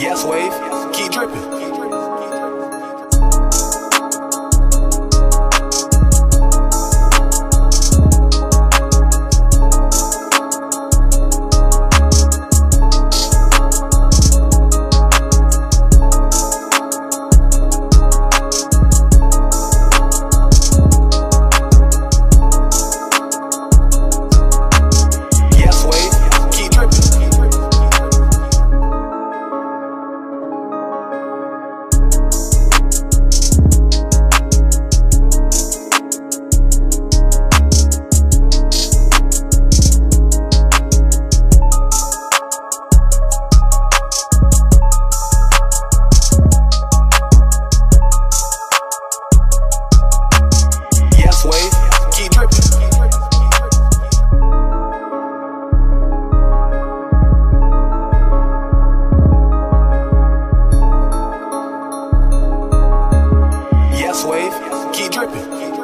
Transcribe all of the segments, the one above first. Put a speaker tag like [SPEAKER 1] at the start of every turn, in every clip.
[SPEAKER 1] Yes, wave, keep dripping. Wave, keep dripping.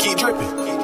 [SPEAKER 1] Keep dripping.